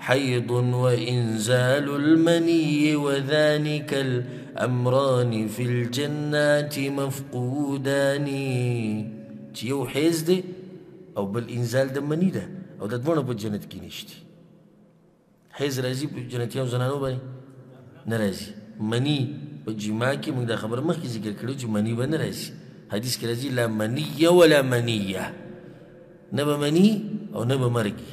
حيض وإنزال المني وذلك الأمران في الجنات مفقودان چې یو حیز دی او بل انزال د منی ده او د دواړو په جنت کې نشته حیز راځي په جنتیانو زنانو باندې نه راځي منی په جما کې موږ دا خبر مخکې ذکر کړو چې منی به نه راځي حدیث کې راځي لا منیه ولا منیه نه به منی او نه به مرګي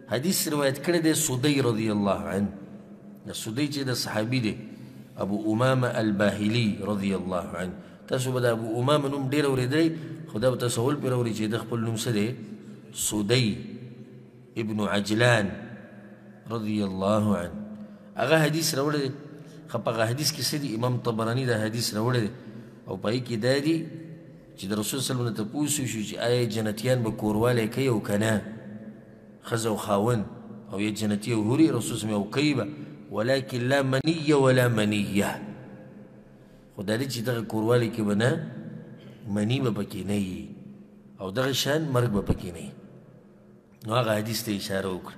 حدیث روایت کړی دی سودی رضی الله عنه د سودی چې د صحابي دی ابو امامه الباهلی رضی الله عنه تاسو به د ابو امامه نوم ډېر اورېدلی خو دا به تاسو اول پرې اورئ چې د خپل نوم څه دی سودی ابن عجلان رضی الله عنه هغه حدیث راوړی دی خو په هغه حدیث کې څه دي امام طبراني دا حدیث راوړی دی او پای کې دا دي چې د رسول صلی الله علیه وسلم نه تپوس وشو چې آیا جنتیان به کوروالی کوي او که نه ښځه او خاوند او یا جنتي او حورې رسول صلی الله علیه وسلم او کوي به ولکن لا منیه ولا منیه خو دا دی چې دغه کوروالی کې به نه منی به پکې نه وي او دغه شان مرګ به پکې نه وي نو هغه حدیث ته اشاره وکړه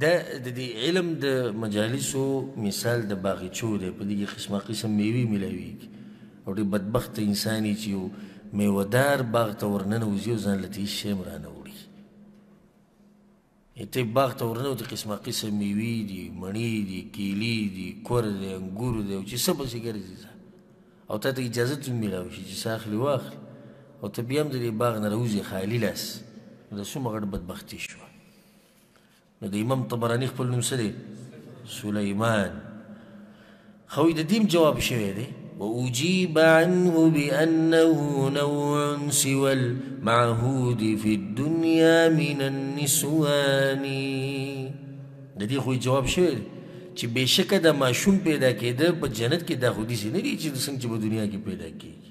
دا د دې علم د مجالسو مثال د باغچو دی په دې کې قسمه قسم میوې ملاویږي او ډېر بدبخت انسان یې چې یو میوهدار باغ ته ورننوځي او ځان له ته هېڅ شی هم رانه وړي ته باغ ته ورننوځې قسمه قسم میوې دي مڼې دي کیلې دي کور دی انګور دی او چې څه پسې ګرځي او تا ته اجازه ته میلاو شي چې څه اخلي واخلي او ته بیا هم د دې باغ نه راوځې خالي لاس نو دا څومره غټ بدبختي شوه نو د امام طبراني خپل نوم سره سليمان خو د دیم جواب شوی دی وأجيب عنه بأنه نوع سوى المعهود في الدنيا من النسوان د دې خو جواب شوی دی چې بېشکه د ماشوم پیدا کېده په جنت کې دا خو داسې نه دي چې څنګه چې په دنیا کې پیدا کېږي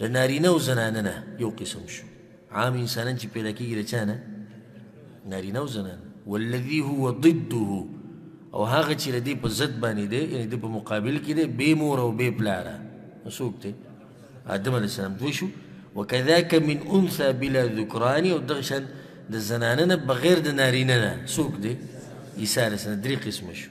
د نارینه او زنانه نه یو قسم شو عام انسانان چې پیدا کېږي له چا نه نارینه او زنانه والذي هو ضده او هغه چې د دې په ضد باندې دی یعنې د په مقابل کې دی بې مور او بې پلاره نو څوک دی آدم علیه السلام دوی شو وکذاک من انثى بلا ذکران او دغه شان د زنانه نه بغیر د نارینه نه څوک دی عیسی علیه السلام درې قسمه شو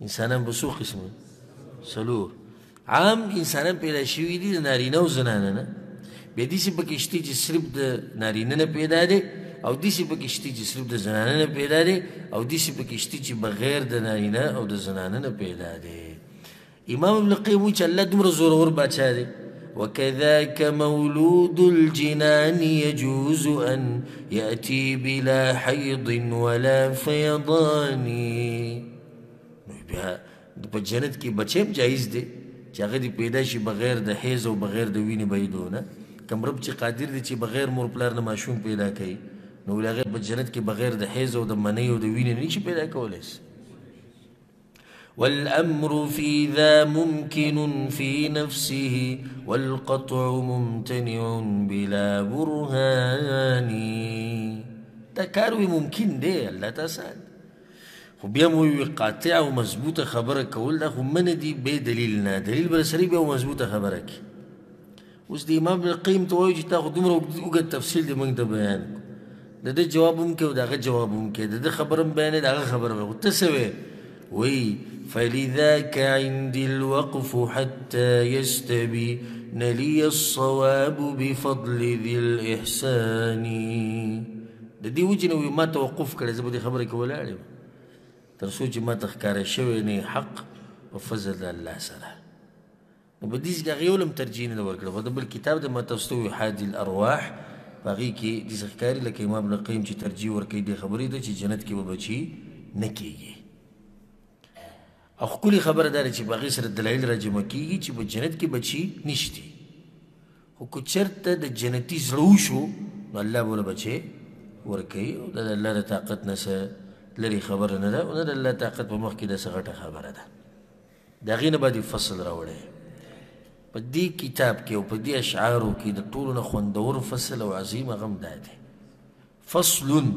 انسانان به څو قسمه څلور عام انسانان پیدا شوي دي د نارینه او زنانه نه بیا داسې پکې شته چې صرف د نارینه نه پیدا دی او داسې پکې شته چې صرف د زنانه نه پیدا دی او داسې پکې شته چې بغیر د نارینه او د زنانه نه پیدا دی امام ابن القیم وایي چې الله دومره زورور باچا دی وكذاك مولود الجنان يجوز أن يأتي بلا حيض ولا فيضان نو بیا په جنت کې بچیم جایز دی چې هغه دی پیدا شي بغیر د حیز او بغیر د وینې بهیدو نه کوم رب چې قادر دی چې بغیر مور پلار نه ماشوم پیدا کوي نو هغه په جنت کې بغیر د حیز او د منی او د وینې نه شي پیدا کولای شي والأمر في ذا ممكن في نفسه والقطع ممتنع بلا برهان تكاروي ممكن دي لا تسأل خو بیا مو یوې قاطع او مضبوطه خبره کول دا خو منه دي بې دلیل نه دلیل به سړي بیا مضبوطه خبره کړي اوس د امام ابن قیم ته وایو چې تا خو دومره اوږد تفصیل دی موږ ته بیان د ده جواب هم کوي او د هغه جواب هم کوي د ده خبره هم بیانوي د هغه خبره به خو ته څه وایې وایي فلذاك عندي الوقف حتى يستبين لي الصواب بفضل ذي الإحسان د دې وجې نه وي ما توقف کړی زه په دې خبره کې ولاړ یم تر څو چې ما ته ښکاره شوی نه حق په فضل د الله سره نو په دې ځای کې یو لم ترجیح نه ورکړه په بل کتاب د ما تاسو ته حادي الارواح په هغې کې د ښکاري لکه امام ابن قیم چې ترجیح ورکوي دې خبرې ته چې جنت کې به بچي نه کېږي او ښکلي خبره دا ده چې په هغې سره دلایل را جمع کېږي چې په جنت کې بچي نشته خو که چېرته د جنتي زړه وشو نو الله به له بچی ورکوي او دا د الله د طاقت نه څه لرې خبره نه ده او دا د الله طاقت په مخ کې دا څه غټه خبره ده د هغې نه به دې فصل راوړی په دې کتاب کې او په دې اشعارو کې د ټولو نه خوندور فصل او عظیم هغه هم دا دی فصل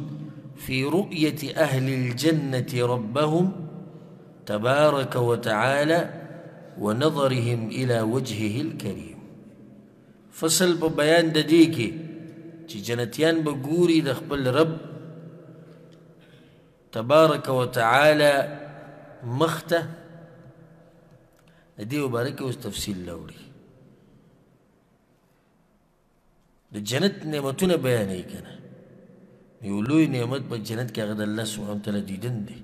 في رؤية أهل الجنة ربهم تبارك وتعالى ونظرهم إلى وجهه الكريم فصل په بیان د دې کې چې جنتیان به ګوري د خپل رب تبارک وتعالى مخته د دې مبارکه اوس تفصیل لوري د جنت نعمتونه بیانې کنه یو لوی نعمت په جنت کې هغه د الله سبحانه تعالی دیدن دی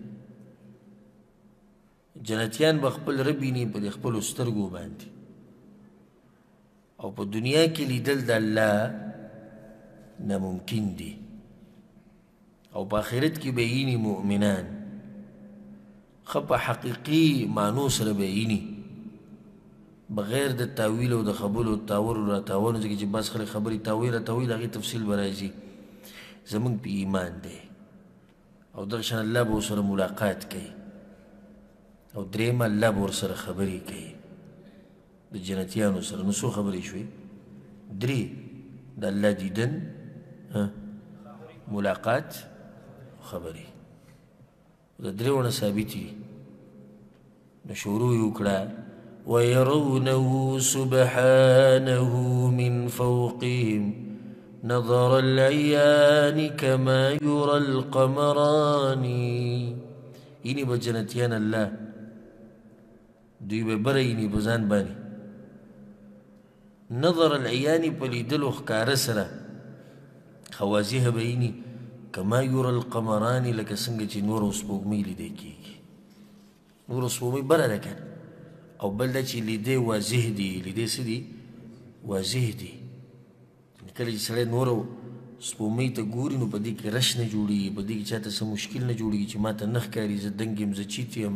جنتیان به خپل رب ویني په خپل سترګو باندې او په دنیا کې لیدل د الله ناممکن دي او په آخرت کې به یې مؤمنان خو په حقیقي معنو سره به یې بغیر د تاویل او د خبرو تاور را تاور ځکه چې بس خلک خبرې تاوی را تاوی دغه تفصیل برایزي زمونږ په ایمان دی او دغه شان الله به سره ملاقات کوي او دریم الله به سره خبرې کوي د جنتیانو سره نو څو خبرې شوې درې د الله دیدن ملاقات خبرې د درېونه ثابت دي نو شروع یې وکړه ويرونه سبحانه من فوقهم نظر العيان كما يرى القمران إني بجنتيان الله دوی به برینی په ځان باندې نظر العیان په لیدلو ښکاره سره خوازیه به یې کما یور القمران لکه څنګه چې نور او سپوږمۍ لیدې کېږي نور سپوږمۍ بره ده که او بل دا چې لیدې واضح دي لیدې څه دي واضح دي کله چې سړی نور او سپوږمۍ ته ګوري نو په دې کې رش نه جوړېږي په دې کې چاته څه مشکل نه جوړېږي چې ما ته نه ښکاري زه دنګ یم زه چیت یم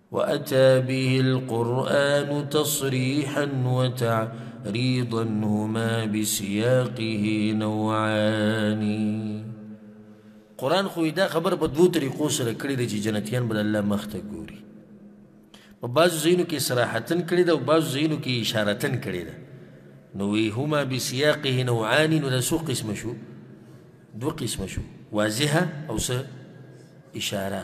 وأتى به القرآن تصريحا وتعريضا هما بسياقه نوعان قرآن خو دا خبر په دوو طریقو سره کړی دی چې جنتیان به الله مخ ته ګوري په بعضو ځایونو کې صراحتن کړی ده او بعضو ځایونو کې اشارتن کړی ده نو وی هما بسیاقه نوعان نو دا څو قسمه شو دوه قسمه شو واضحه او څه اشاره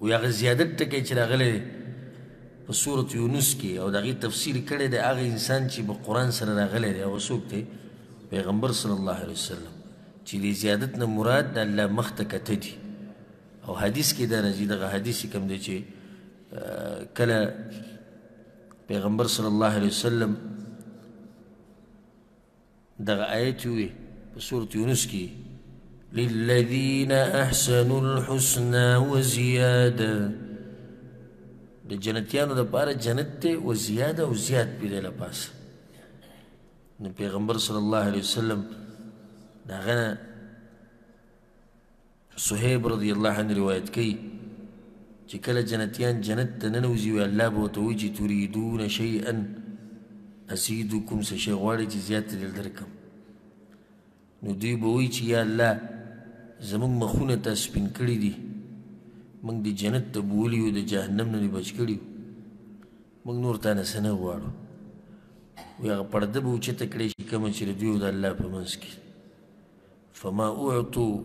وی هغه زیادت ټکی چې راغلی په سورت یونس کې او دغه تفسیر کړی دی هغه انسان چې په قران سره راغلی دی او څوک دی پیغمبر صلی الله علیه وسلم چې د زیادت نه مراد د الله مخ ته کته دي او حدیث کې دا راځي دغه حدیث کوم دی چې کله پیغمبر صلی الله علیه وسلم دغه آیت وی په سورت یونس کی للذین احسنوا الحسنى وزیاده د جنتیانو د پاره جنت ته او زیاده او زیات پیدا لپاس نو پیغمبر صلی الله علیه وسلم دا غنه صهیب رضی الله عنه روایت کوي چې کله جنتیان جنت ته ننوځي وي الله به ورته وایي چې تریدون شیئا اسیدکم څه شی غواړئ چې زیات ترې درکړم نو دوی به وایي چې یا الله زموږ مخونه تا سپین کړي دي موږ د جنت ته بولي یو د جهنم نه دې بچ کړي موږ نور تا نه څه نه غواړو وایي هغه پرده به اوچته کړی شي کومه چې د دوی او د الله په منځ کې فما اعطو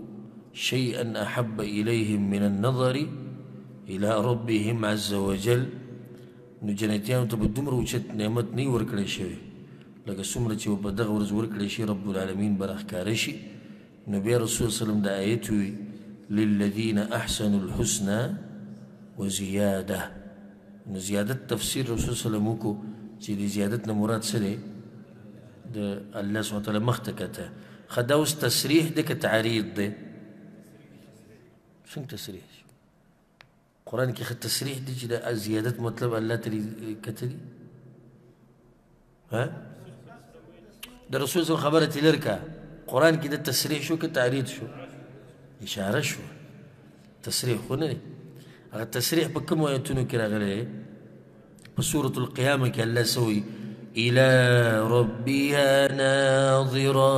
شيئا احب اليهم من النظر الى ربهم عز وجل نو جنتیانو ته په دومره اوچت نعمت نه ورکړی شوی لکه څومره چې په دغه ورځ ورکړی شي رب العالمین به راښکاره شي نو بیا رسول وسلم د آیت وي للذین احسنوا الحسنى وزیاده نو زیادت تفسیر رسول صلی الله علیه وسلم کو چې د زیادت نه مراد څه دی د الله سبحانه وتعالی مخ ته کته خدا اوس تصریح د ک تعرید دی څنګه تصریح شو قران کې خ تصریح دی چې د زیادت مطلب الله تعالی کته دی ها د رسول صلی خبره تلر کا قران کې د تصریح شو کې تعرید شو اشاره شو تصریح خو نه هغه تصریح په کوم آیتونو کې راغلی په سوره القیامه کې الله سوی الى ربها ناظرا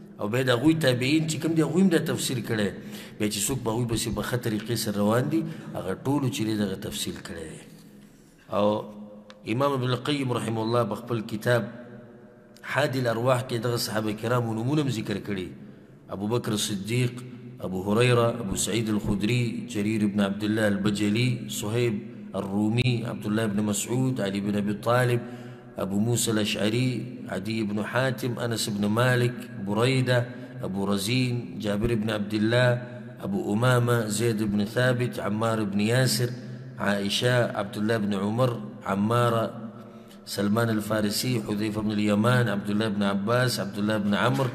او به د غوی تابعین چې کوم دی غویم د تفسیر کړي به چې څوک به غوی په په خطر طریقې سره روان دي هغه ټول چې دغه تفصیل کړي او امام ابن القیم رحم الله په خپل کتاب حادی الارواح کې دغه صحابه کرام نمونه ذکر کړي ابو بکر صدیق ابو هريره ابو سعيد الخدري جرير بن عبد الله البجلي صهيب الرومي عبد الله بن مسعود علي بن ابي طالب أبو موسى الأشعري عدي بن حاتم أنس بن مالك بريدة أبو رزين جابر بن عبد الله أبو أمامة زيد بن ثابت عمار بن ياسر عائشة عبد الله بن عمر عمارة سلمان الفارسي حذيفة بن اليمان عبد الله بن عباس عبد الله بن عمرو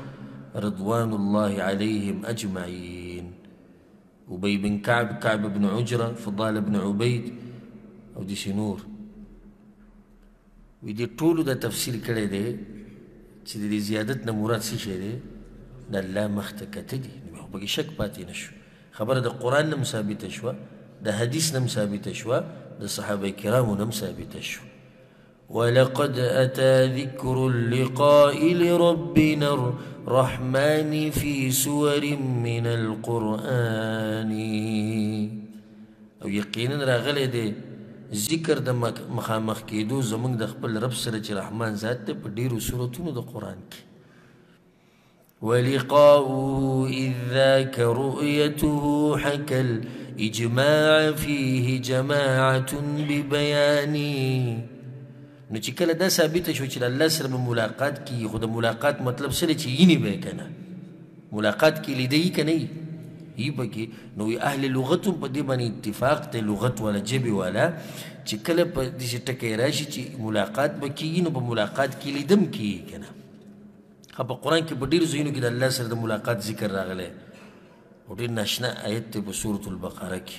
رضوان الله عليهم أجمعين أبي بن كعب كعب بن عجرة فضال بن عبيد أو دي شنور وی دې ټولو دا تفسیر کړی دی چې د دې زیادت نه مراد څه شی دی د الله مخ ته کته دي نو خو پکې شک پاتې نه شو خبره د قرآن نم ثابته شوه د حدیث نم ثابته شوه د صحابه کرامو نم ثابته شوه ولقد أتى ذكر اللقاء لربنا الرحمن في سور من القرآن او یقینا راغلی دی ذکر د مخامخ کېدو زمونږ د خپل رب سره چې رحمان ذات دی په ډېرو صورتونو د قرآن کې ولقاؤه إذ ذاك رؤيته حكى الإجماع فيه جماعة ببياني نو چې کله دا ثابت شو چې الله سره ملاقات کی خو د ملاقات مطلب سره چې یینی به کنه ملاقات کې لیده یی که نه یی پکې نو وی اهل لغت هم په دې باندې اتفاق دی لغت والا ژبې والا چې کله په داسې ټکی راشي چې ملاقات به کېږي نو په ملاقات کې لیده هم کېږي که نه ښه په قرآن کې په ډېرو ځایونو کې د الله سره د ملاقات ذکر راغلی او ډېر ناشنا آیت دی په سورة البقره کې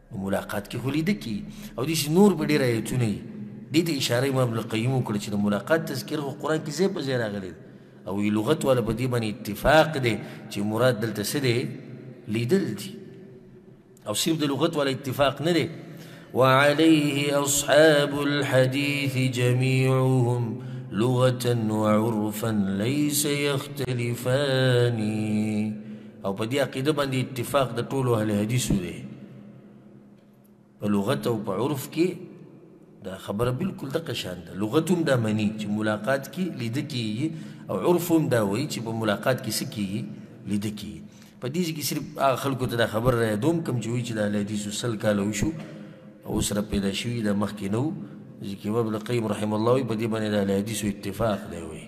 نو ملاقات کې خو لیده کي او داسې نور به ډېر ایتونه وي دې ته اشاره امام ابن القیم وکړه چې د ملاقات تذکره خو قرآن کې ځای په ځای راغلی او وی لغت والا په دې باندې اتفاق دی چې مراد دلته څه دی لیدل دي او صرف د لغت والا اتفاق نه دی وعليه أصحاب الحديث جميعهم لغة وعرفا ليس يختلفان او په دې عقیده باندې اتفاق د ټولو اهل حدیثو دی په لغت او په عرف کې دا خبره بالکل دغه شان ده لغت هم دا مني چې ملاقات کې لیده کېږي او عرف هم دا وایي چې په ملاقات کې څه کېږي لیده کېږي په دې کې صرف هغه خلکو ته دا خبر را یادوم کوم چې وایي چې د اهل حدیثو سل کاله وشو او سره پیدا شوي دا مخکې نه وو ځکه امام ابن قیم رحم الله وایي په دې باندې د اهل حدیثو اتفاق دی وایي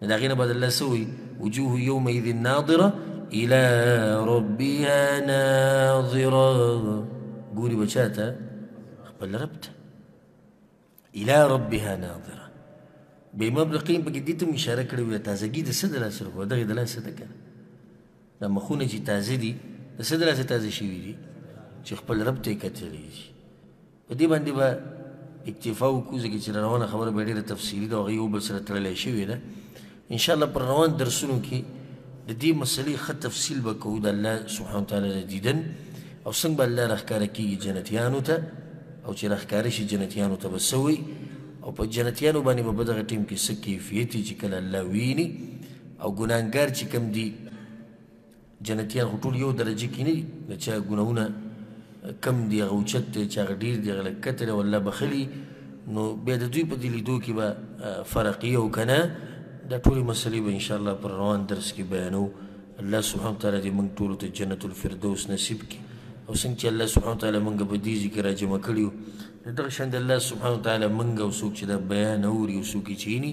نو د هغې نه بدل الله څه وایي وجوه یومئذ ناظره الى ربها ناظره ګوري به چا ته خپل رب ته الى ربها ناظره به امام ابن القیم پکې دې ته هم اشاره کړې وي تازګي د څه د لاسه ورکوه دغې د لاسه ده که دا مخونه چې تازه دي د څه د لاسه تازه شوي دي چې خپل رب ته یې کتلی شي په دې باندې به اکتفا وکړو ځکه چې روانه خبره به ډېره تفصیلي ده او هغه یو بل سره تړلی شوې ده انشاءالله پر روان درسونو کې د دې مسلې ښه تفصیل به کوو د الله سبحانه وتعالی د دیدن او څنګه به الله راښکاره کېږي جنتیانو ته او چې راښکاره شي جنتیانو ته به څه وایي او په جنتیانو باندې به په دغه ټیم کې څه کیفیت چې کله الله ویني او ګناهګار چې کوم دي جنتیان خو ټول یو درجه کې نه دي د چا ګناهونه کم دي هغه اوچت دی چې هغه ډېر دی هغه لږ کته دی والله بخښلي نو بیا د دوی په دې لیدو کې به فرق یې او که نه دا ټولې مسلې به انشاءالله پر روان درس کې بیانو الله سبحانه وتعالی دې موږ ټولو ته جنت الفردوس نصیب کړي او څنګه چې الله سبحانه وتعالی موږ په دې ذکر راجمع کړي یو نو دغه شان د الله سبحانه وتعالی موږ او څوک چې دا بیان اوري او څوک یې چیني